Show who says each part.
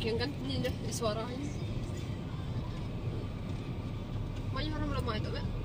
Speaker 1: yang gantinya dah di suaranya. Mana orang itu, kan?